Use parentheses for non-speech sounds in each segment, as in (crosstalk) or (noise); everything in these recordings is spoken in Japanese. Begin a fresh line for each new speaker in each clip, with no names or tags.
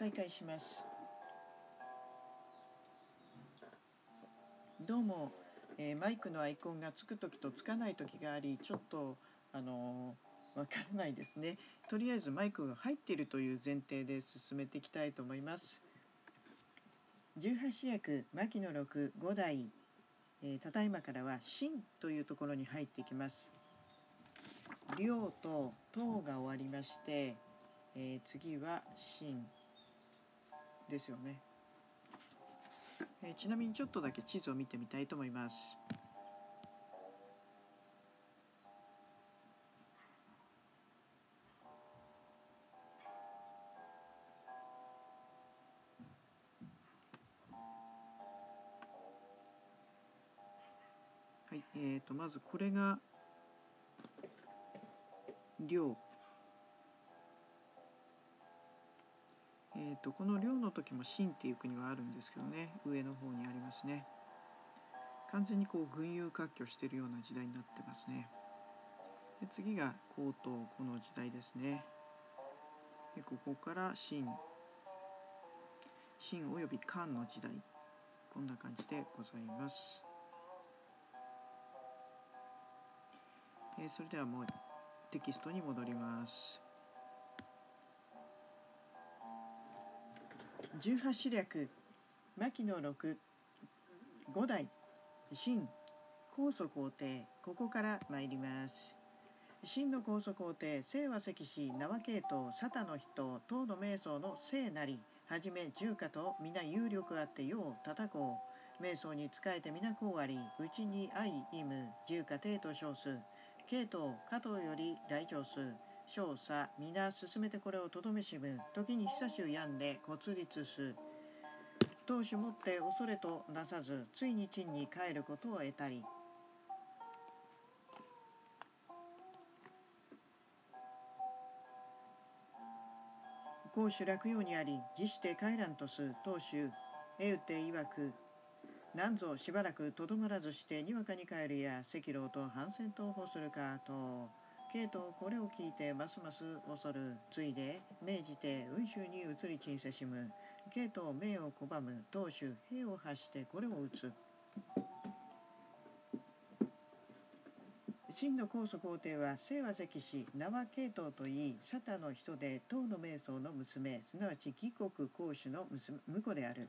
再開します。どうも、えー、マイクのアイコンがつく時とつかない時がありちょっとあのわ、からないですね。とりあえずマイクが入っているという前提で進めていきたいと思います。18主役牧野六五代、えー、ただいまからは真というところに入っていきます。量と等が終わりまして、えー、次は真ですよね、え、ちなみにちょっとだけ地図を見てみたいと思います。はい、えーと、まずこれが量。えーと、この量の時も秦っていう国はあるんですけどね上の方にありますね。完全にこう群雄割拠してるような時代になってますね。で次が高等この時代ですね。でここから秦秦および漢の時代。こんな感じでございます。え、それではもうテキストに戻ります。18種略牧野六五代秦高祖皇帝ここから参ります。秦の高祖皇帝清和石氏縄系統佐田の人唐の瞑想の聖なりはじめ重家と皆有力あって世を叩こう。瞑想に仕えて皆こうありうちに相意む重家帝と称す。系統加藤より来庁す少佐皆進めてこれをとどめしむ時に久しゅう病んで骨立す当主もって恐れとなさずついに陳に帰ることを得たり。公主落葉にあり自して帰らんとす当主エウテ曰く。なんぞしばらくとどまらずしてにわかに帰るや赤老と反戦闘法するかと。ケイトこれを聞いてますます恐るついで命じて雲州に移り沈せしむ。ケイト命を拒む当主兵を発してこれを撃つ。真の高祖皇帝は清和関氏縄系統といい沙汰の人で唐の瞑想の娘すなわち義国公主の婿である。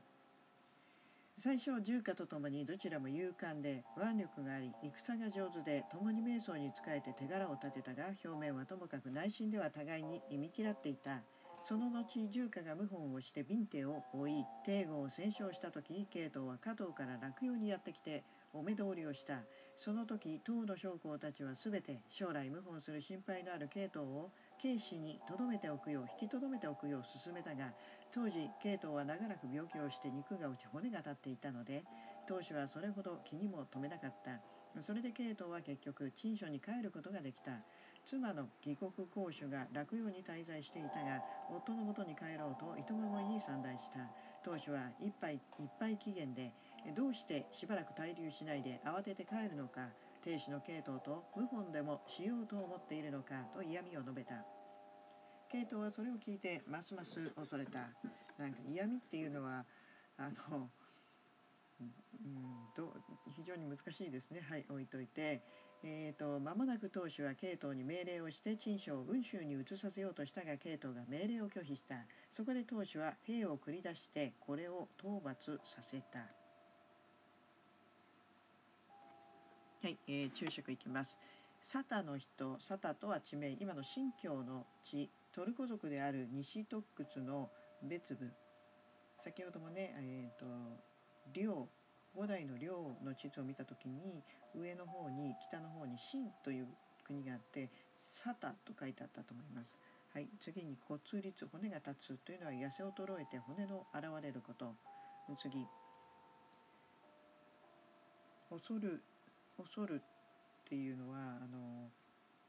最初重家とともにどちらも勇敢で腕力があり戦が上手で共に瞑想に仕えて手柄を立てたが表面はともかく内心では互いに忌み嫌っていたその後重家が謀反をしてビンテを追い帝郷を戦勝した時慶東は加藤から落葉にやってきてお目通りをしたその時唐の将校たちは全て将来謀反する心配のある慶東を慶氏に留めておくよう引き留めておくよう勧めたが当時慶東は長らく病気をして肉が落ち骨が立っていたので当主はそれほど気にも留めなかった。それで慶東は結局陳所に帰ることができた。妻の義国公主が落葉に滞在していたが夫のもとに帰ろうと糸ま越に参内した。当主は一杯一杯期限でどうしてしばらく滞留しないで慌てて帰るのか亭主の慶東と謀反でもしようと思っているのかと嫌味を述べた。ケイトはそれを聞いてますます恐れた。なんか嫌味っていうのはあのうんと非常に難しいですね。はい置いといて。えーと、間もなく当主は慶東に命令をして陳所を群衆に移させようとしたが慶東が命令を拒否した。そこで当主は兵を繰り出してこれを討伐させた。はい、えー、注釈いきます。サタの人サタとは地名。今の新疆の地トルコ族である西トックツの別部。先ほどもねえっ、ー、と領五代の領の地図を見た時に上の方に北の方に秦という国があってサタと書いてあったと思います。はい、次に骨立骨が立つというのは痩せ衰えて骨の現れること。次恐る恐るっていうのはあの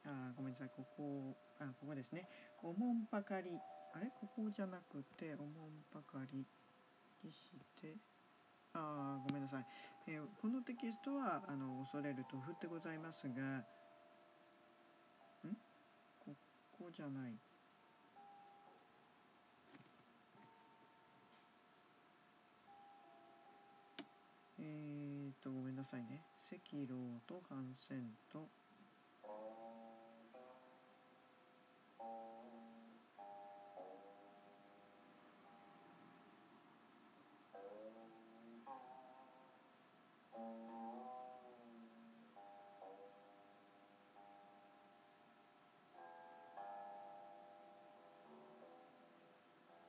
あごめんなさいここあここですね。おもんばかり。あれ？ここじゃなくておもんばかりにして。あごめんなさい、えー、このテキストはあの恐れるとふってございますがん？ここじゃない。えー、っとごめんなさいね。赤老とハンセンと。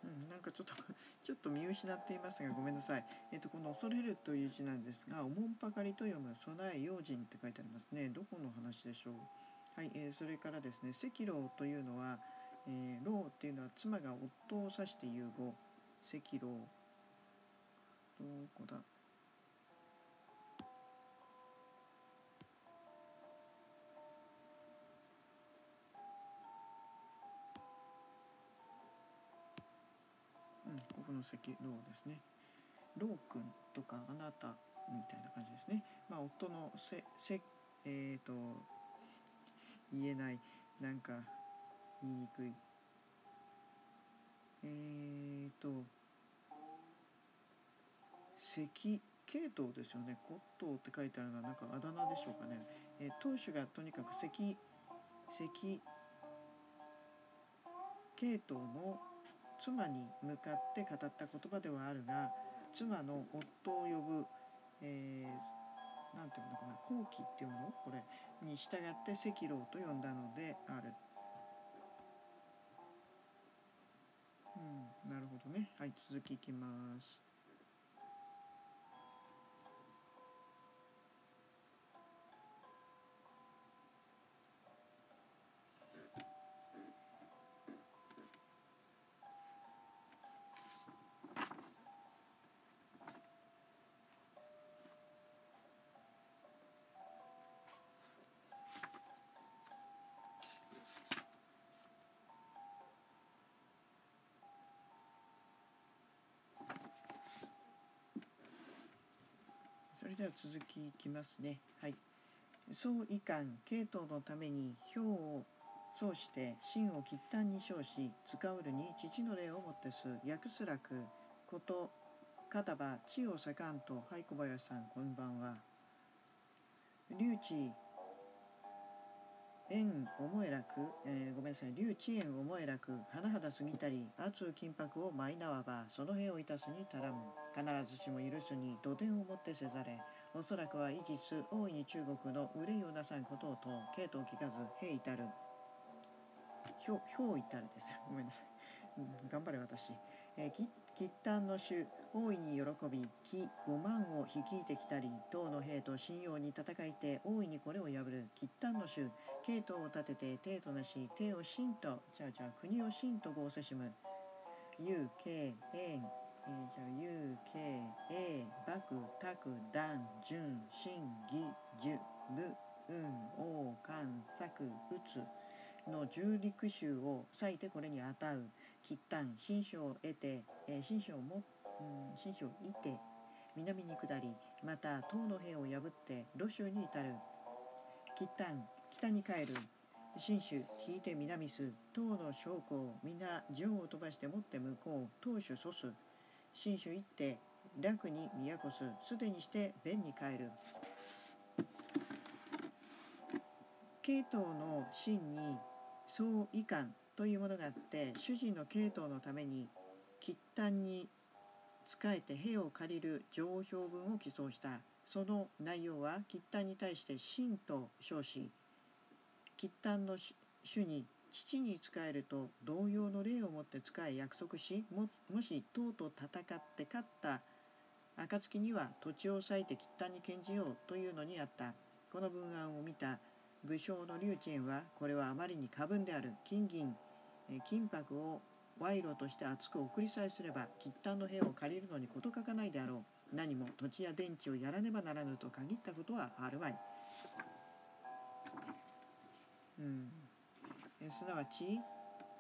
うん、なんかちょっと (laughs) ちょっと見失っていますがごめんなさい。えっとこの恐れるという字なんですが、おもんぱかりと読む備え用心って書いてありますね。どこの話でしょう？はい、えーそれからですね、赤老というのは、えー、老っていうのは妻が夫を指して言う語。赤老。どこだ？うん、ここの赤老ですね。老君とかあなたみたいな感じですね。まあ夫のせせえっ、と言えないなんか言いにくい。えっ、と赤系統ですよね。骨頭って書いてあるのはなんかあだ名でしょうかね。えー、当主がとにかく赤赤系統の妻に向かって語った言葉ではあるが妻の夫を呼ぶ、えー、ていうのかな後期っていうの？これに従って赤老と呼んだのである。うん、なるほどね。はい、続きいきます。れでは続きいきますね。はい。総遺憾、系統のために表をそうして真を喫端に称し、使うるに父の礼をもってす、訳すらく、こと、片場、地を盛んと、はい、小林さん、こんばんは。留置、縁思えらく、えーごめんなさい、留置縁思えらく、甚だ過ぎたり、圧緊迫を舞いなわば、その辺をいたすに足らむ。必ずしも許すに土田をもってせざれ、おそらくは一日大いに中国の憂いをなさんことをと、系統聞かず、兵至る。ひょ、ひょう至るです。ごめんなさい。頑張れ私。えー、き喫端の主、大いに喜び、木五万を率いてきたり、唐の兵と信用に戦いて、大いにこれを破る、喫端の主、系統を立てて、帝となし、帝を真と、じゃあじゃあ国を真と合せしむ。有、慶、縁、えー、じゃあ、有、慶、英、幕、卓、断、順、真、義、樹、武、運、王、官、作、打つの十陸衆を割いてこれにあたう。喫端、新書を得て、えー、新書をも、うん、新書をいて、南に下り、また唐の兵を破ってロ州に至る。喫端、北に帰る。新州、引いて南す。唐の将校、皆城を飛ばしてもって向こう、当主祖す。新州行って、楽に都す。すでにして弁に帰る。系統の真に総遺憾というものがあって主人の系統のために喫端に仕えて兵を借りる上表文を起草した。その内容は喫端に対して真と称し喫端の主に父に仕えると同様の礼をもって仕え約束しももし党と戦って勝った暁には土地を割いて喫端に献じようというのにあった。この文案を見た武将の劉知円はこれはあまりに過分である金銀金箔を賄賂として厚く送りさえすれば喫端の兵を借りるのに事欠かないであろう。何も土地や電池をやらねばならぬと限ったことはあるまい、うん、えすなわち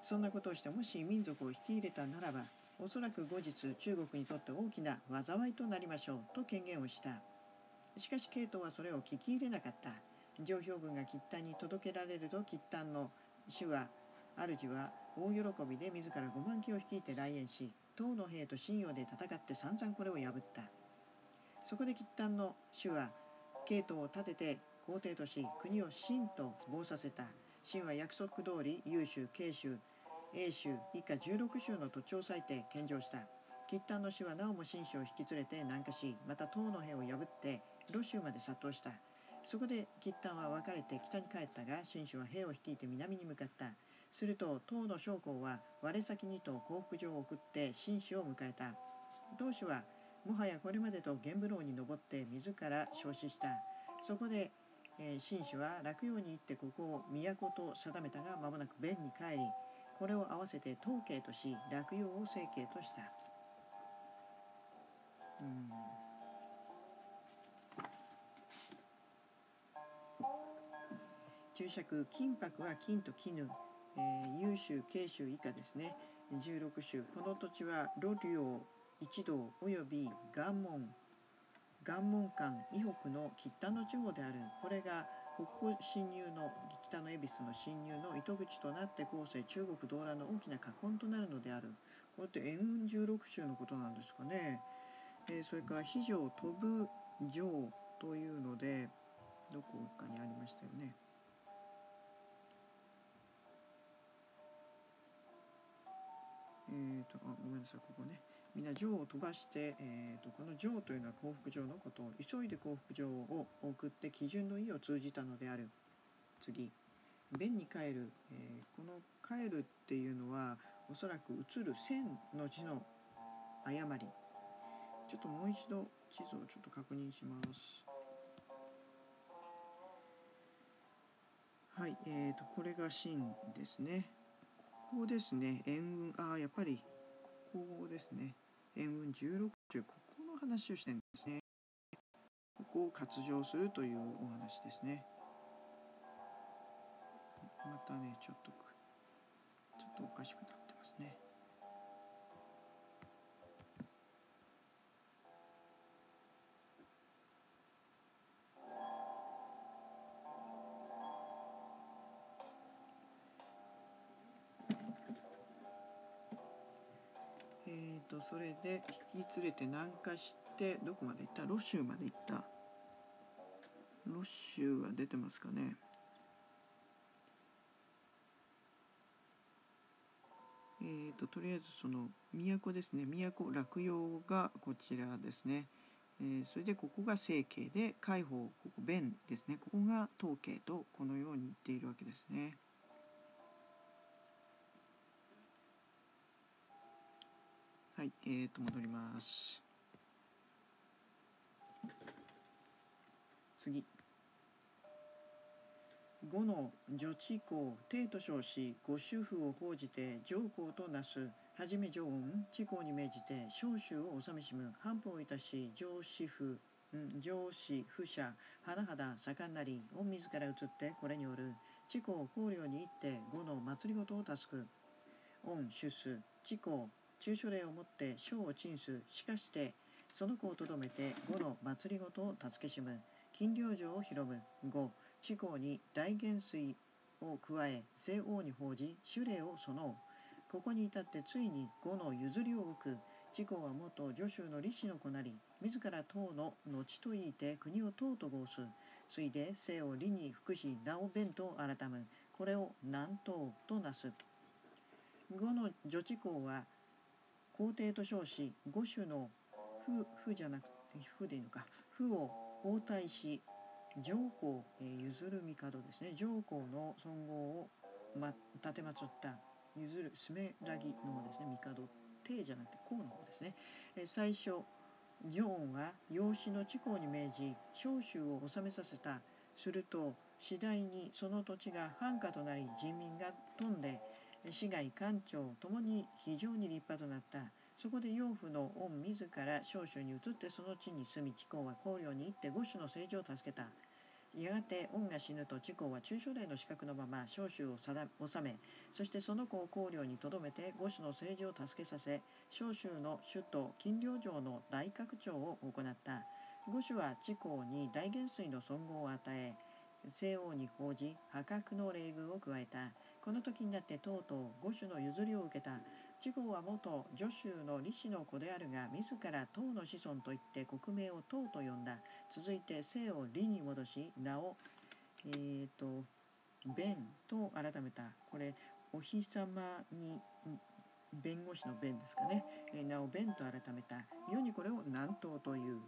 そんなことをしてもし民族を引き入れたならばおそらく後日中国にとって大きな災いとなりましょうと権限をした。しかしケイトはそれを聞き入れなかった。上表軍が喫端に届けられると喫端の主は主は大喜びで自ら5万機を率いて来園し唐の兵と信用で戦って散々これを破った。そこで喫端の主は系統を立てて皇帝とし国を秦と謀させた。秦は約束通り優州慶州英州以下16州の土地を割いて献上した。吉丹の死はなおも秦州を引き連れて南下しまた唐の兵を破ってロ州まで殺到した。そこで吉丹は別れて北に帰ったが秦州は兵を率いて南に向かった。すると唐の将校は我先にと降伏状を送って秦州を迎えた。当主はもはやこれまでと玄武楼に登って自ら焼死した。そこで、えー、秦氏は落葉に行ってここを都と定めたが間もなく弁に帰りこれを合わせて統計とし落葉を政形とした。うん。注釈金箔は金と絹、えー、優秀慶州以下ですね。16州。この土地はロ領一道及び岩門。岩門間以北の北の地方である。これが北方侵入の北の恵比寿の侵入の糸口となって後世中国動乱の大きな禍根となるのである。これって円雲16州のことなんですかね、えー、それから非常飛ぶ城というのでどこかにありましたよね。え、ー、とあごめんなさいここね。みんな城を飛ばして、えーと、この城というのは幸福城のことを急いで幸福城を送って基準の意を通じたのである。次。弁に帰る、えー、この帰るっていうのはおそらく映る線の字の誤り。ちょっともう一度地図をちょっと確認します。はいえーと、これが真ですね。ここですね。援軍ああやっぱりここですね。援軍16中ここの話をしてるんですね。ここを割譲するというお話ですね。またねちょっとちょっとおかしくなっそれで引き連れて南下してどこまで行った？ロシュまで行った。ロシュは出てますかね。えーと、とりあえずその都ですね。都落葉がこちらですね、えー、それでここが成形で海宝ここ弁ですね。ここが統計とこのように言っているわけですね。はい、えーと、戻ります。次。五の女地公帝と称しご主婦を報じて上皇となすはじめ上恩地公に命じて召集を納めしむ半歩をいたし上司府上司府社甚だ盛んなり御自ら移ってこれによる地公公領に行って五の祭りごとを助く御出す地公中書令をもって書を陳すしかしてその子をとどめて五の祭りごとを助けしむ。金領城を広む。五地公に大元帥を加え西王に報じ守礼を備う。ここに至ってついに五の譲りを受く。地公は元助手の李氏の子なり自ら唐の後と言いて国を唐と号す。ついで西を李に服し名を弁と改む。これを南東となす。五の女地公は皇帝と称し五種の父父じゃなくて父でいいのか。父を皇太子上皇、えー、譲る帝ですね。上皇の尊号を、ま、立てまつった譲るスメラギの方ですね。帝帝じゃなくて皇の方ですね、えー、最初ジョンは養子の地公に命じ召集を治めさせた。すると次第にその土地が繁華となり人民が富んで市街官庁ともに非常に立派となった。そこで養父の恩自ら少州に移ってその地に住み地公は公領に行って五種の政治を助けた。やがて恩が死ぬと地公は中書令の資格のまま召集を治めそしてその子を公領にとどめて五種の政治を助けさせ召集の首都金領城の大拡張を行った。五種は地公に大元帥の尊号を与え西欧に報じ破格の礼遇を加えた。この時になってとうとう五種の譲りを受けた七号は元助州の李氏の子であるが自ら唐の子孫といって国名を唐と呼んだ。続いて姓を李に戻し名をえーと弁と改めた。これお日様に弁護士の弁ですかね、えー、名を弁と改めた。世にこれを南東という。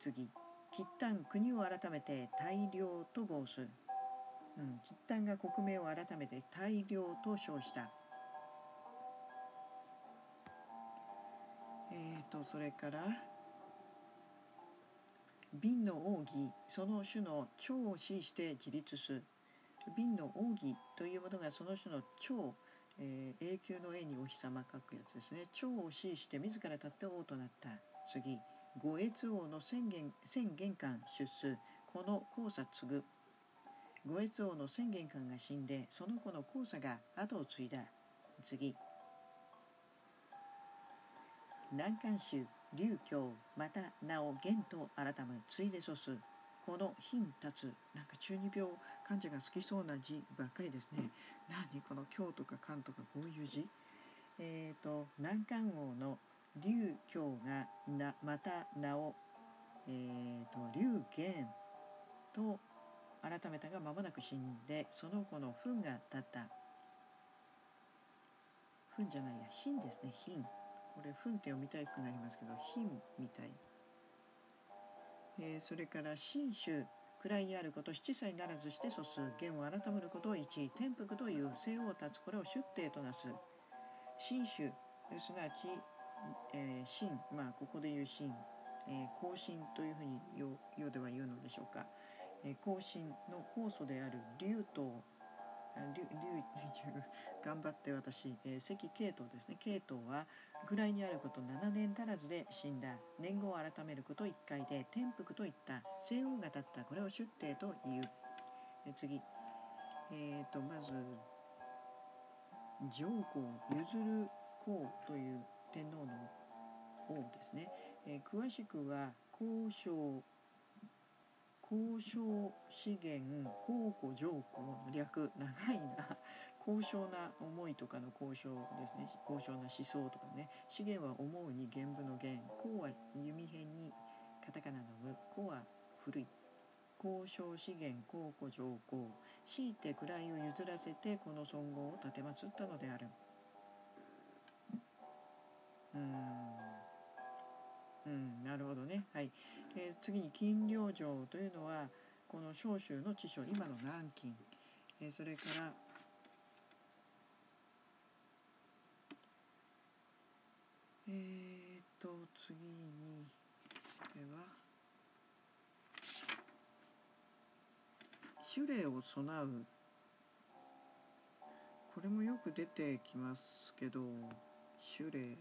次。吉丹国を改めて大量と号す、うん、吉丹が国名を改めて大量と称した。えーとそれから瓶の奥義その種の長を死して自立す瓶の奥義というものがその種の長、えー、永久の永にお日様書くやつですね。長を死して自ら立って王となった。次五越王の宣言宣言官出世この交差継ぐ。五越王の宣言官が死んでその子の交差が後を継いだ。次。南関州竜教また名を元と改むついでそす。この貧立つなんか中二病患者が好きそうな字ばっかりですね。何この京とか漢とかこういう字？えっ、ー、と南関王の竜教がなまた名をえーと、と竜玄と改めたが間もなく死んでその子の糞が立った。糞じゃないや貧ですね。貧これ「ふん」って読みたくなりますけど「貧」みたい、えー、それから「新種」位にあること七歳ならずして素数弦を改めることを一転覆という西王立つこれを出帝となす。新種すなわち、えー、まあここで言う新、えー、更新というふうに世では言うのでしょうか、えー、更新の酵素である竜頭頑張って私、えー、関慶東ですね。慶東は位にあること7年足らずで死んだ。年号を改めること1回で天福といった西王が立った。これを出帝という。え次。え、ー、とまず上皇譲る皇という天皇の王ですね、えー、詳しくは交渉交渉資源公庫条項の略長いな。高尚な思いとかの交渉ですね。高尚な思想とかね。資源は思うに原文の原。公は弓辺にカタカナの無公は古い。交渉資源公庫条項強いて位を譲らせてこの尊号を奉ったのである。うん。うん、なるほどね。はい。えー、次に金陵城というのはこの召州の地所今の南京、えー、それからえ、っと次にこれは種霊を備う。これもよく出てきますけど種霊。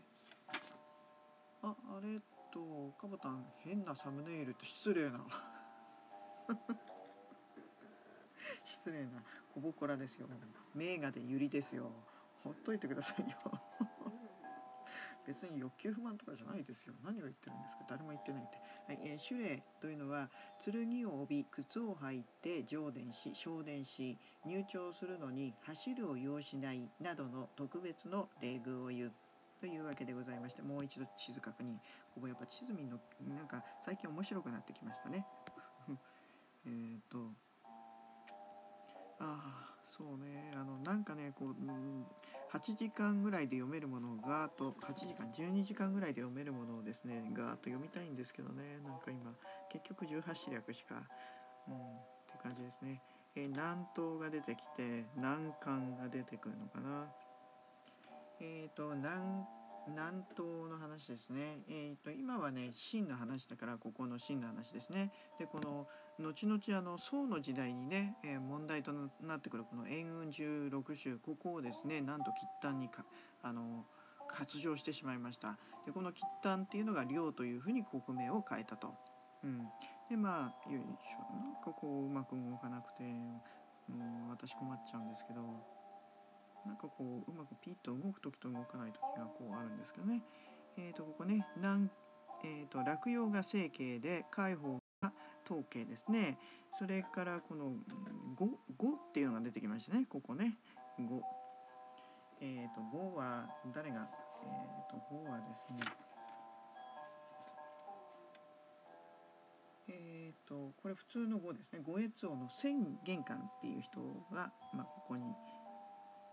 ああれ？とかぼたん変なサムネイルって失礼な。(laughs) 失礼な。小ぼこらですよ。名画でゆりですよ。ほっといてくださいよ。(laughs) 別に欲求不満とかじゃないですよ。何を言ってるんですか。誰も言ってないって、はいえー、守礼というのは剣を帯び靴を履いて上殿し昇殿し入庁するのに走るを要しないなどの特別の礼遇を言う。というわけでございましてもう一度地図確認。ここやっぱ地図見のなんか最近面白くなってきましたね。(laughs) えっとああそうね。あのなんかねこう、うん、8時間ぐらいで読めるものをガーッと8時間12時間ぐらいで読めるものをですねガーッと読みたいんですけどね。なんか今結局18視略しかうんって感じですね、えー、南東が出てきて南関が出てくるのかな。え、ー、と南南東の話ですね。えーと、今はね秦の話だからここの秦の話ですね。でこの後々あの宋の時代にね、えー、問題となってくるこの円雲十六州ここをですねなんと吉丹にかあの割譲してしまいました。でこの吉丹っていうのが領というふうに国名を変えたと。うん、でまあよいしょなんかこううまく動かなくてもう私困っちゃうんですけど。なんかこううまくピッと動く時と動かない時がこうあるんですけどね。えー、とここね南、えー、と落葉が正形で開放が統計ですね。それからこの5、5っていうのが出てきましたね。ここね。5。えーと、5は誰が、えーと、5はですねえーと、これ普通の5ですね五越王の千玄関っていう人が、まあ、ここに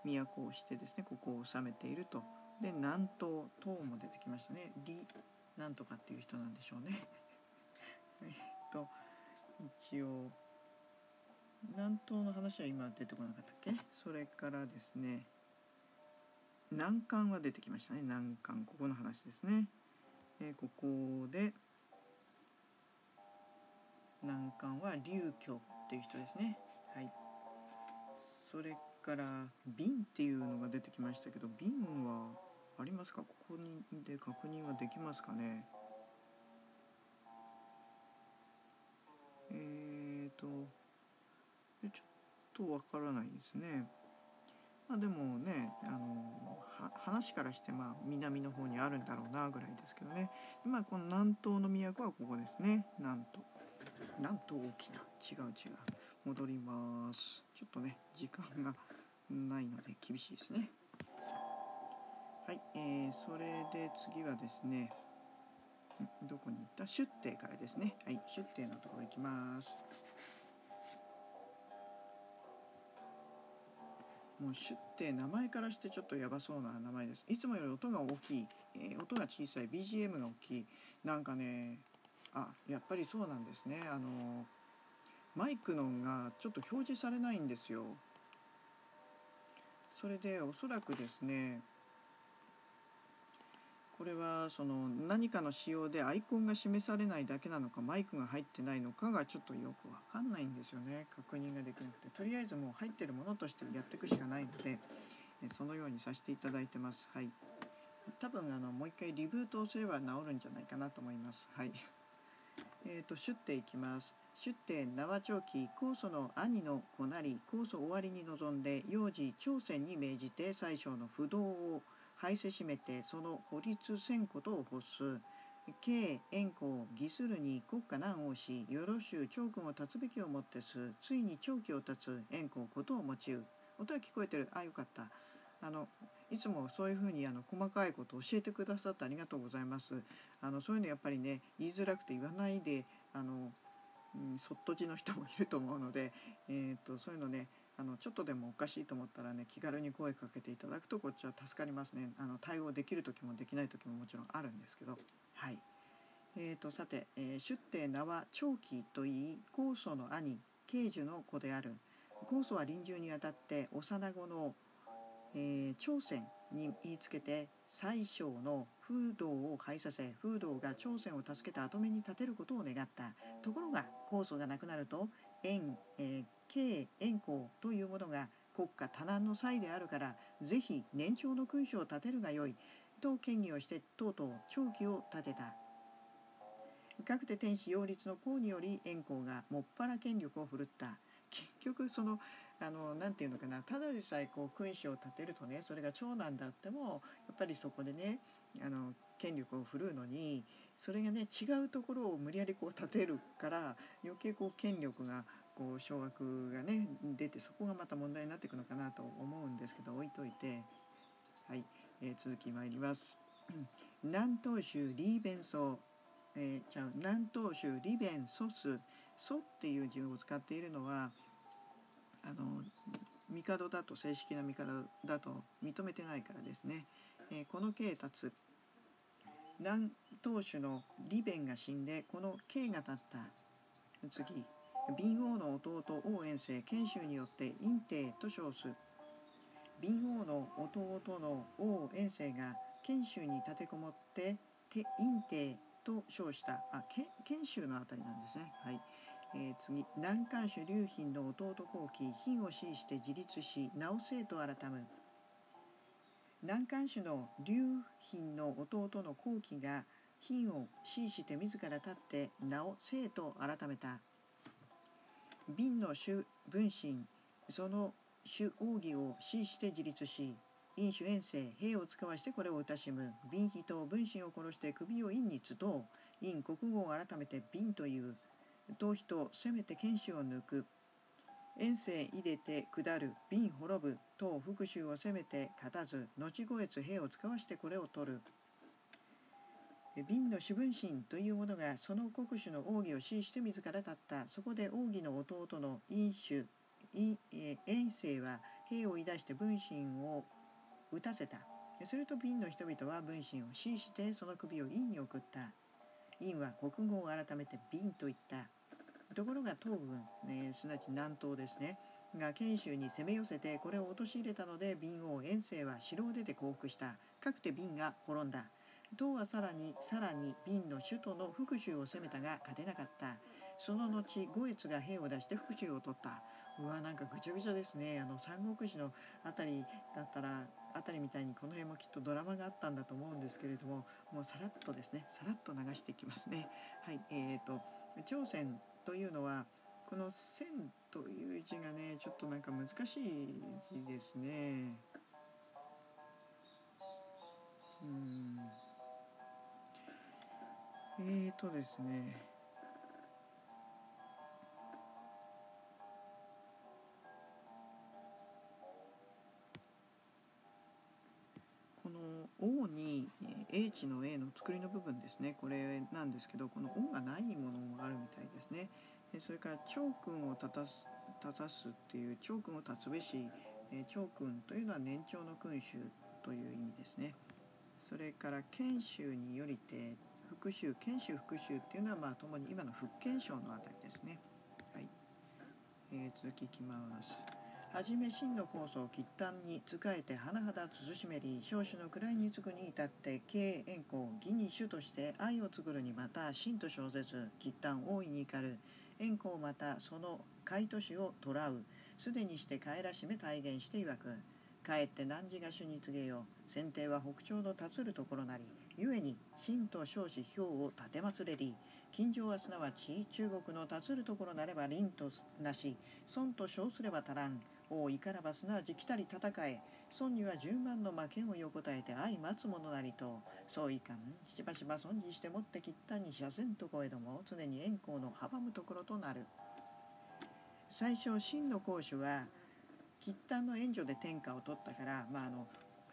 都をしてですねここを治めていると。で南東東も出てきましたね。李なんとかっていう人なんでしょうね。(laughs) えっと一応南東の話は今出てこなかったっけ？それからですね難関は出てきましたね。難関ここの話ですね、えー、ここで難関は竜居っていう人ですね。はい。それから瓶っていうのが出てきましたけど瓶はありますか？ここにで確認はできますかね？えっ、ー、とちょっとわからないですね。まあでもねあの話からしてまあ南の方にあるんだろうなぐらいですけどね。まあこの南東の都はここですね。南東南東沖縄違う違う戻ります。ちょっとね時間がないので厳しいですね。はい、えー、それで次はですねどこに行った？出廷からですね。はい出廷のところ行きます。もうシュッて名前からしてちょっとやばそうな名前です。いつもより音が大きい、えー、音が小さい。BGM が大きい。なんかねあやっぱりそうなんですね。あのマイクのがちょっと表示されないんですよ。それでおそらくですねこれはその何かの仕様でアイコンが示されないだけなのかマイクが入ってないのかがちょっとよくわかんないんですよね。確認ができなくて。とりあえずもう入ってるものとしてやっていくしかないのでそのようにさせていただいてます。はい。多分あのもう一回リブートをすれば治るんじゃないかなと思います。はい。えーと、出廷いきます。出廷縄長期高祖の兄の子なり高祖終わりに臨んで幼児朝鮮に命じて最小の不動を廃せしめてその法律せんことを発す。慶円光義するに国家難をしよろしゅう長君を立つべきをもってす。ついに長期を立つ円光ことを持ちう。音は聞こえてる。あよかった。あのいつもそういうふうにあの細かいことを教えてくださってありがとうございます。あのそういうのやっぱりね言いづらくて言わないであの、うん、そっとじの人もいると思うので、えーとそういうのねあのちょっとでもおかしいと思ったらね気軽に声かけていただくとこっちは助かりますね。あの対応できる時もできない時ももちろんあるんですけど。はい。えーと、さて、えー、出廷名は長期といい高祖の兄慶樹の子である。高祖は臨終にあたって幼子の、えー、朝鮮に言いつけて最小の風土を廃させ風土が朝鮮を助けた跡目に立てることを願った。ところが高祖が亡くなると縁、えー、慶円光というものが国家多難の際であるからぜひ年長の君主を立てるがよい。と権議をしてとうとう長期を立てた。各手天使擁立の功により円光がもっぱら権力を振るった。結局そのあのなて言うのかなただでさえこう君主を立てるとねそれが長男であってもやっぱりそこでねあの権力を振るうのにそれがね違うところを無理やりこう立てるから余計こう権力がこう小学がね出てそこがまた問題になっていくのかなと思うんですけど置いといてはい、えー、続きまいります。南東州リーベンソえー、じゃあ南東州リベンソスソっていう字を使っているのはあの帝だと正式な帝だと認めてないからですね、えー、この慶立つ南東州のリベンが死んでこの慶が立った次敏王の弟王遠征賢秀によって陰帝と称す。敏王の弟の王遠征が賢秀に立てこもって陰帝と称した。あ賢秀のあたりなんですね。はい。えー、次南漢主劉賓の弟後期賓を支して自立し直せと改む。南漢主の劉賓の弟の後期が賓を支して自ら立って直せと改めた。瓶の主分身その主奥義を死して自立し飲酒遠征兵を使わしてこれを歌しむ。瓶人分身を殺して首を陰につと陰国語を改めて瓶という。逃避とせめて剣士を抜く。遠征入れて下る。瓶滅ぶ。等復讐を攻めて勝たず。後後越兵を使わしてこれを取る。瓶の主分身というものがその国主の奥義を支して自ら立った。そこで奥義の弟の飲酒遠征は兵を出して分身を撃たせた。すると瓶の人々は分身を支してその首を院に送った。院は国語を改めて瓶と言った。ところが東軍、ね、すなわち南東ですね。が賢州に攻め寄せてこれを陥れたので瓶王遠征は城を出て降伏した。かくて瓶が滅んだ。唐はさらにさらに瓶の首都の復讐を攻めたが勝てなかった。その後五越が兵を出して復讐を取った。うわなんかぐちゃぐちゃですね。あの三国志の辺りだったら辺りみたいにこの辺もきっとドラマがあったんだと思うんですけれどももうさらっとですねさらっと流していきますね。はいえーと朝鮮というのはこの「線」という字がねちょっとなんか難しい字ですね。うんえーとですね英知の A の作りの部分ですねこれなんですけどこの「王」がないものがあるみたいですね。それから「長君を立たす」立たすっていう「長君を立つべし」長君というのは年長の君主という意味ですね。それから賢秀によりて復讐賢秀復讐っていうのはまあともに今の福建省のあたりですね。はい、えー、続きいきます。はじめ真の構想を喫端に仕えて甚だ慎めり少主の位につくに至って経営縁故義に主として愛を作るにまた真と小説喫端大いに怒る縁故またその海都市を捕らうすでにして帰らしめ体現して曰く帰って汝が主に告げよ先帝は北朝の立つるところなり故に真と少子兵を立てまつれり近所はすなわち中国の立つるところなれば凛となし孫と称すれば足らん。王いからばすなわち来たり戦え。孫には十万の魔剣を横たえて相待つ者なりと。そういかんしばしば損じして持って切ったに斜線とこえども。常に円光の阻むところとなる。最初真の公主は吉丹の援助で天下を取ったから、まあ、あの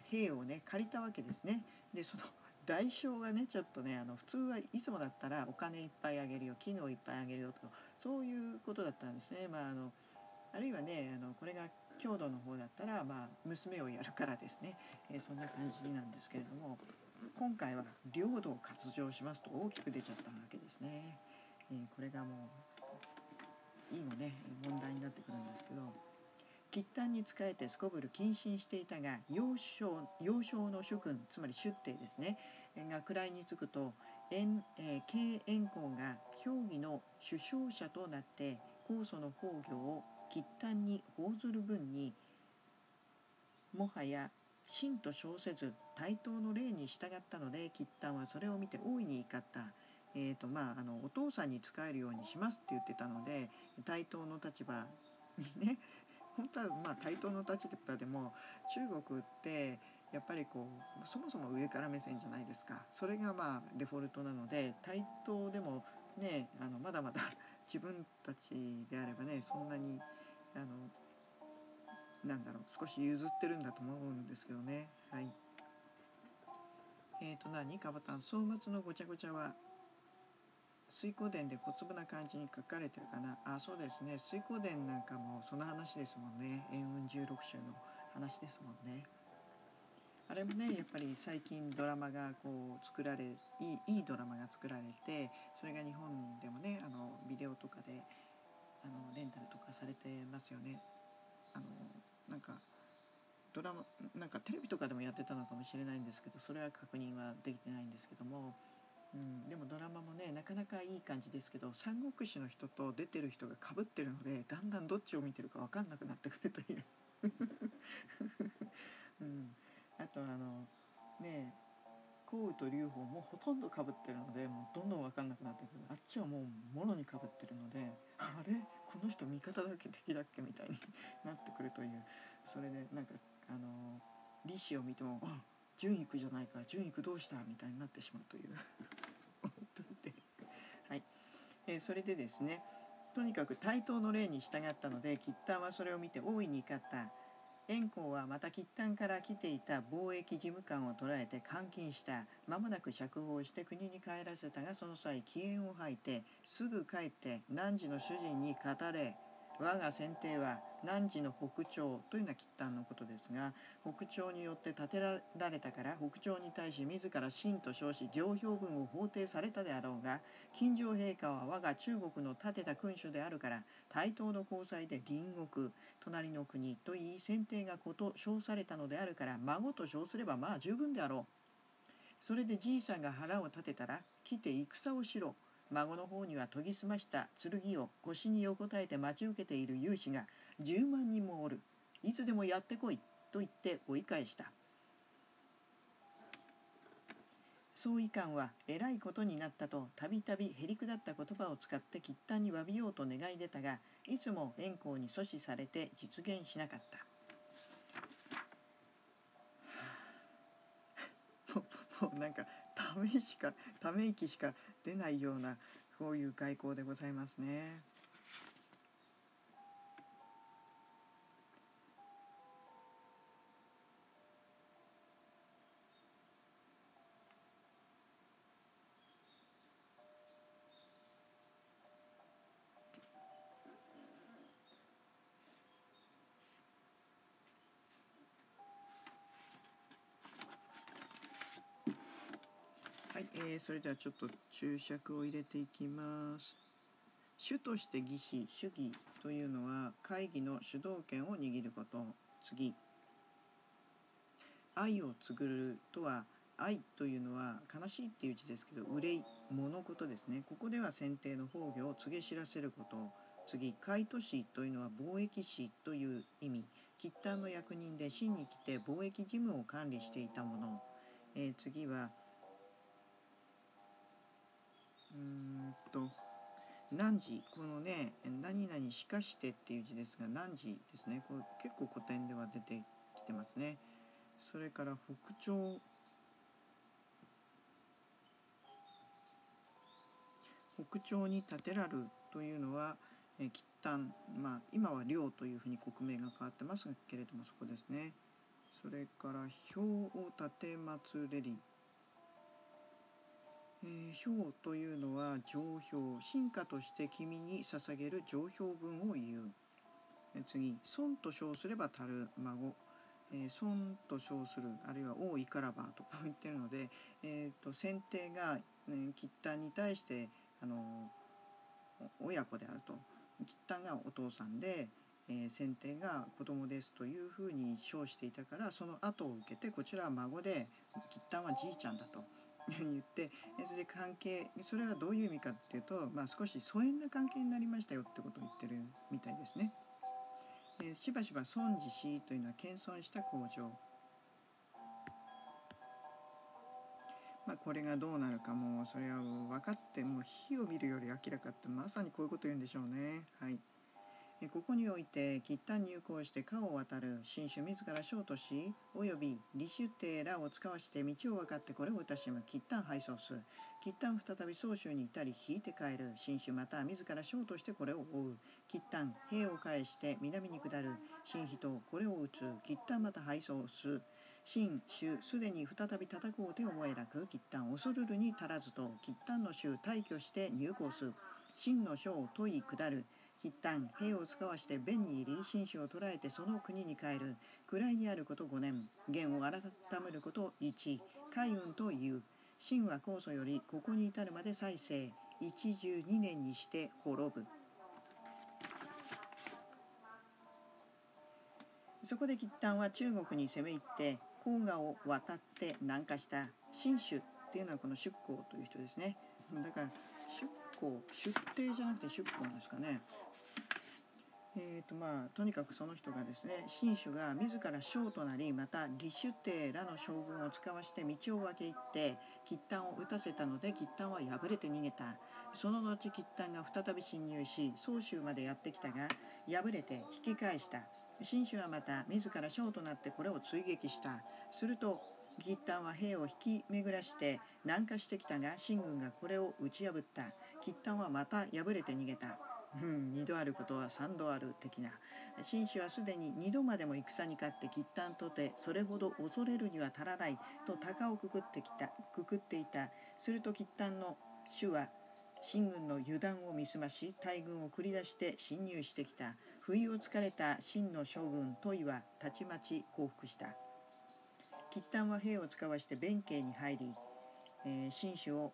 兵をね借りたわけですね。でその代償がねちょっとねあの普通はいつもだったらお金いっぱいあげるよ機能いっぱいあげるよとそういうことだったんですね。まあ、あのあるいはねあのこれが郷土の方だったら、まあ、娘をやるからですね、えー、そんな感じなんですけれども今回は領土を割譲しますと大きく出ちゃったわけですね。えー、これがもういいのね問題になってくるんですけど吉丹に仕えてすこぶる謹慎していたが幼少幼少の諸君つまり出帝ですねが位につくと遠、えー、経円公が評議の首相者となって高祖の崩御を吉丹に報ずる分にもはや真と称せず対等の礼に従ったので吉丹はそれを見て大いに怒った。えーとまあ、あのお父さんに仕えるようにしますって言ってたので対等の立場にね (laughs) 本当はまあ対等の立場でも中国ってやっぱりこうそもそも上から目線じゃないですかそれがまあデフォルトなので対等でもねあのまだまだ自分たちであればねそんなにあのなんだろう少し譲ってるんだと思うんですけどね。はい。え、ー、と何？カバタン総末のごちゃごちゃは水光伝で小粒な感じに書かれてるかな？あそうですね。水光伝なんかもその話ですもんね。円雲16州の話ですもんね。あれもねやっぱり最近ドラマがこう作られいいいいドラマが作られてそれが日本でもねあのビデオとかであのレンタルとかされてますよね。あのなんかドラマなんかテレビとかでもやってたのかもしれないんですけどそれは確認はできてないんですけども。うん、でもドラマもねなかなかいい感じですけど三国志の人と出てる人がかぶってるのでだんだんどっちを見てるか分かんなくなってくるという。(laughs) うん、あとあのね降雨と劉邦もほとんどかぶってるのでもうどんどん分かんなくなってくる。あっちはもうもろにかぶってるのであれ？この人味方だっけ？敵だっけ？みたいに (laughs) なってくるという。それでなんかあの李氏を見ても「あ順位くじゃないか。順位くどうした?」みたいになってしまうという。はい、えー、それでですねとにかく対等の例に従ったので吉丹はそれを見て大いに怒った。円光はまた吉丹から来ていた貿易事務官を捕らえて監禁した。間もなく釈放して国に帰らせたがその際機嫌を吐いてすぐ帰って何時の主人に語れ。我が先帝は汝の北朝というのは吉丹のことですが北朝によって建てられたから北朝に対し自ら秦と称し上表文を法定されたであろうが金城陛下は我が中国の建てた君主であるから対等の交際で隣国隣の国と言い先帝がこと称されたのであるから孫と称すればまあ十分であろう。それでじいさんが腹を立てたら来て戦をしろ。孫の方には研ぎ澄ました剣を腰に横たえて待ち受けている勇士が10万人もおる。いつでもやってこい。と言って追い返した。総医官はえらいことになったとたびたびへりくだった言葉を使って吉丹に詫びようと願い出たがいつも円光に阻止されて実現しなかった。(laughs) もうなんかためしかため息しか出ないようなこういう外交でございますね。それではちょっと注釈を入れていきます。主として義士、主義というのは会議の主導権を握ること。次。愛を告ぐるとは愛というのは悲しいっていう字ですけど憂い物事ですねここでは先帝の崩御を告げ知らせること次海都市というのは貿易士という意味吉丹の役人で真に来て貿易事務を管理していたもの、えー、次はうんと汝このね何々しかしてっていう字ですが汝ですね。これ結構古典では出てきてますね。それから北朝北朝に建てらるというのはえ吉丹まあ今は領というふうに国名が変わってますけれどもそこですね。それから表を立て祭れりえー、表というのは上表進化として君に捧げる上表文を言う、え次孫と称すればたる孫、えー、孫と称するあるいは王いからばと言ってるので、(laughs) えーと、先手が、ね、吉丹に対してあの親子であると。吉丹がお父さんで、えー、先手が子供ですというふうに称していたからその後を受けてこちらは孫で吉丹はじいちゃんだと。(laughs) 言ってそれで関係それはどういう意味かっていうと、まあ、少し疎遠な関係になりましたよってことを言ってるみたいですね。えしばしば損じしというのは謙遜した工場。まあ、これがどうなるかもそれは分かってもう火を見るより明らかってまさにこういうこと言うんでしょうね。はいここにおいて吉丹入港して川を渡る新種自らショートしおよび李主帝らを使わして道を分かってこれをたしむ吉丹配送す吉丹再び総州に至り引いて帰る。新種また自らショートしてこれを追う。吉丹兵を返して南に下る。新人これを撃つ。吉丹また配送す新州すでに再び叩くお手を燃えらく吉丹恐るるに足らずと吉丹の州退去して入港す真の書を問い下る。一旦兵を使わして弁に入り紳士を捕らえてその国に帰る。位にあること5年。元を改めること1海運という。秦は高祖よりここに至るまで再生。一十二年にして滅ぶ。そこで吉丹は中国に攻め入って黄河を渡って南下した。新州っていうのはこの出港という人ですね。だから出港出廷じゃなくて出港ですかね。えーとまあ、とにかくその人がですね新種が自ら将となりまた李主帝らの将軍を使わして道を分け入って吉丹を討たせたので吉丹は敗れて逃げた。その後吉丹が再び侵入し宗州までやってきたが敗れて引き返した。新種はまた自ら将となってこれを追撃した。すると吉丹は兵を引き巡らして南下してきたが秦軍がこれを打ち破った。吉丹はまた敗れて逃げた。うん、二度あることは三度ある的な。紳士はすでに二度までも戦に勝って吉丹とてそれほど恐れるには足らないと鷹をくくってきたくくっていた。すると吉丹の主は秦軍の油断を見すまし大軍を繰り出して侵入してきた。不意をつかれた秦の将軍トイはたちまち降伏した。吉丹は兵を使わして弁慶に入り、えー、秦主を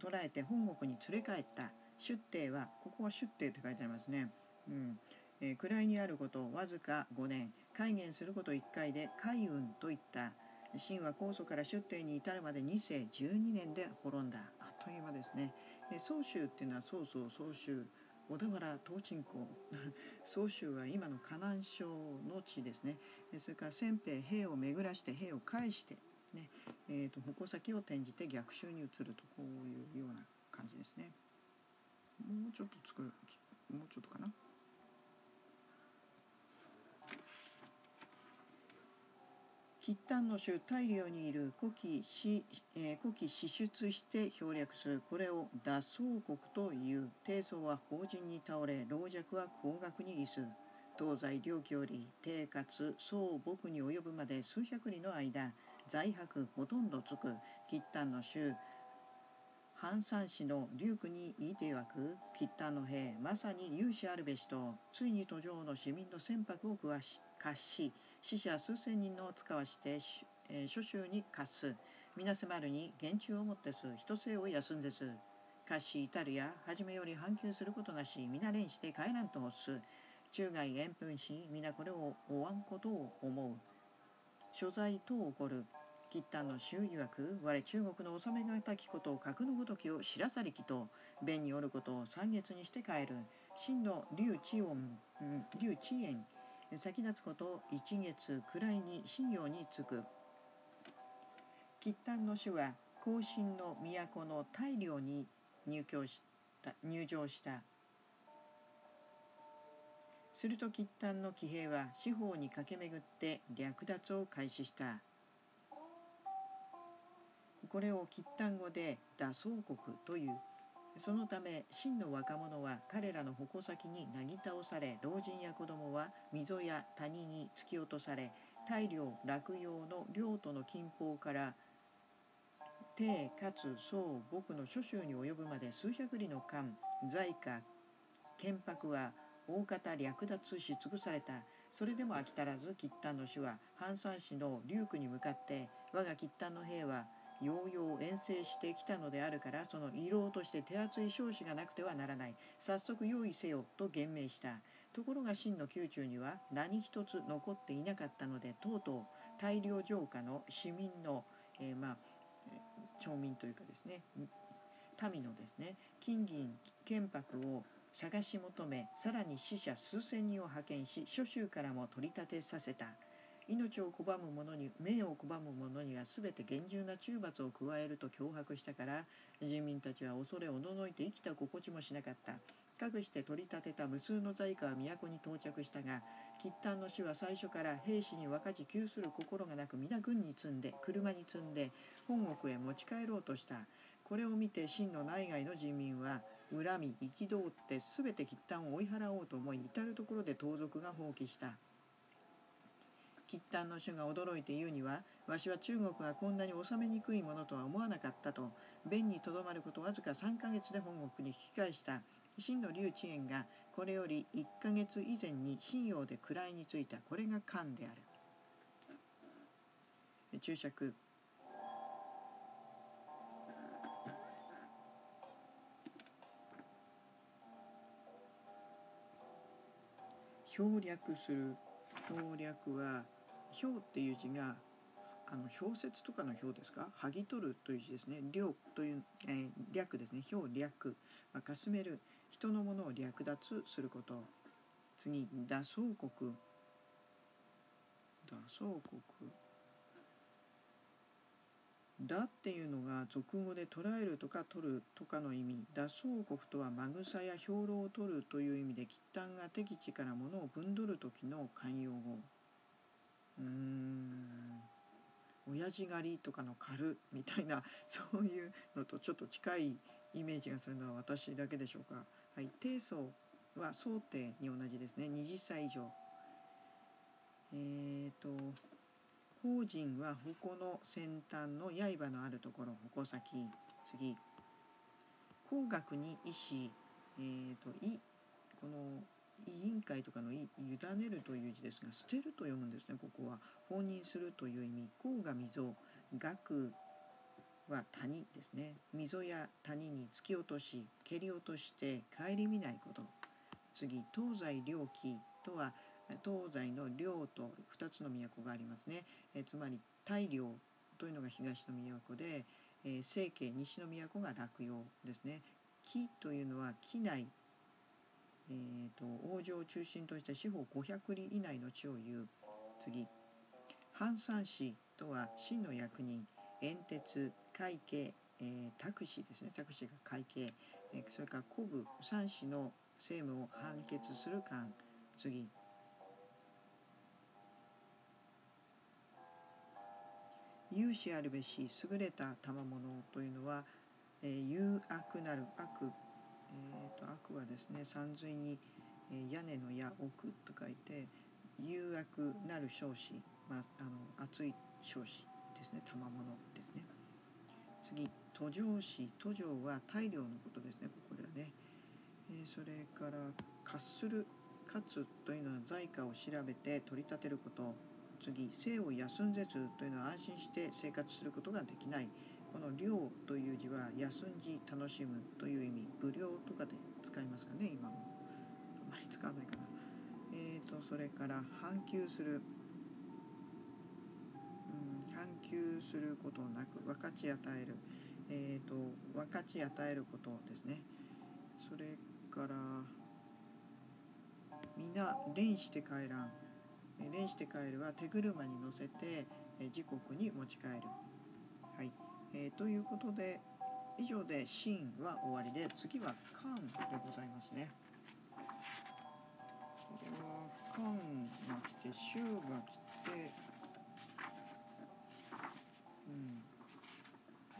捕らえて本国に連れ帰った。出帝はここは出帝って書いてありますね。うんえー、位にあることわずか5年戒厳すること1回で海運といった秦は高祖から出帝に至るまで2世12年で滅んだあっという間ですね。え宗州っていうのは曹操宗州小田原東鎮公 (laughs) 宗州は今の河南省の地ですねそれから先兵兵を巡らして兵を返してねえーと、矛先を転じて逆襲に移るとこういうような感じですね。もうちょっと作るもうちょっとかな？筆端の種大量にいる古希死、えー、古希死出して標略するこれを脱走国という低層は法人に倒れ老若は高額に位す東西両距離低かつ総木に及ぶまで数百里の間在白ほとんどつく吉丹の州半山市の竜区にいてわく吉丹の兵まさに勇士あるべしとついに途上の市民の船舶を詳し貸し死者数千人の使わして、えー、諸州に貸す。皆迫るに厳重をもってす人生を休んです貸し至るや初めより反求することなし皆連して帰らんと欲す。中外遠分し皆これを追わんことを思う。所在等起こる。吉丹の周曰く我中国の納めがたきことを格のごときを知らさりきと弁におることを三月にして帰る。真の劉知音劉知縁先立つこと一月位に信用につく。吉丹の主は後進の都の大量に入居した入場した。すると吉丹の騎兵は四方に駆け巡って略奪を開始した。これを吉丹語で打走国という。そのため真の若者は彼らの矛先になぎ倒され老人や子供は溝や谷に突き落とされ大量落葉の領土の近郊から帝かつ宋僕の諸州に及ぶまで数百里の間在家建白は大方略奪し尽くされた。それでも飽き足らず吉丹の主は半山市の竜区に向かって我が吉丹の兵はようよう遠征してきたのであるからその慰労として手厚い少子がなくてはならない。早速用意せよと言命した。ところが真の宮中には何一つ残っていなかったのでとうとう大量浄化の市民の、えー、まあ町民というかですね民のですね金銀建白を探し求めさらに死者数千人を派遣し諸州からも取り立てさせた。命を拒む者に命を拒む者には全て厳重な中罰を加えると脅迫したから人民たちは恐れおののいて生きた心地もしなかったかくして取り立てた無数の在家は都に到着したが吉丹の死は最初から兵士に若ち窮する心がなく皆軍に積んで車に積んで本国へ持ち帰ろうとしたこれを見て真の内外の人民は恨み憤って全て吉丹を追い払おうと思い至る所で盗賊が放棄した。吉丹の主が驚いて言うにはわしは中国がこんなに収めにくいものとは思わなかったと弁にとどまることわずか3ヶ月で本国に引き返した。真の劉知円がこれより1ヶ月以前に信用で位についた。これが漢である。注釈。標略する。標略は表っていう字があの表説とかの表ですか？剥ぎ取るという字ですね。量という、えー、略ですね。表略、まあ、かすめる人のものを略奪すること。次打走国。打走国。だっていうのが俗語で捉えるとか取るとかの意味。脱走国とはマグサや兵糧を取るという意味で吉丹が敵地から物を分取る時の慣用語。うん。親父狩りとかの狩るみたいな (laughs) そういうのとちょっと近いイメージがするのは私だけでしょうか。はい、低層は想定に同じですね。20歳以上。えっ、ー、と法人は矛の先端の刃のあるところ矛先次。工学に医師えーと、いこの委員会とかの委ねるという字ですが捨てると読むんですねここは放任するという意味。甲が溝。学は谷ですね。溝や谷に突き落とし蹴り落として顧みないこと。次東西両旗とは東西の領と2つの都がありますね。えつまり大領というのが東の都で、えー、西家西の都が洛陽ですね。木というのは機内、えーと、王城を中心とした四方500里以内の地を言う。次。反山市とは真の役人。煙鉄会計、えー、タクシーですね。タクシーが会計、えー、それから古部三市の政務を判決する官。次。有志あるべし優れた賜物というのはえー、有悪なる悪、えーと、悪はですね山水に、えー、屋根の矢奥と書いて有悪なる少子、まあ、あの熱い少子ですね賜物ですね。次途上子。途上は大量のことですねここではね、えー、それから喝する勝つというのは在家を調べて取り立てること。次生を休んぜずというのは安心して生活することができない。この「量」という字は休んじ楽しむという意味無料とかで使いますかね今も。あまり使わないかな。えーとそれから反求する。うん反求することなく分かち与える。えーと分かち与えることですね。それから皆連して帰らん。連して帰るは手車に乗せて時刻に持ち帰る。はい。えー、ということで以上でシーンは終わりで次はカーンでございますね。これはカーンが来てシューが来て、うん、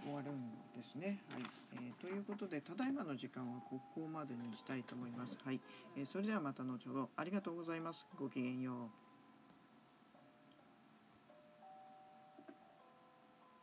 終わるんですね。はい、えー、ということでただいまの時間はここまでにしたいと思います。はい、えー、それではまた後ほどありがとうございます。ごきげんよう。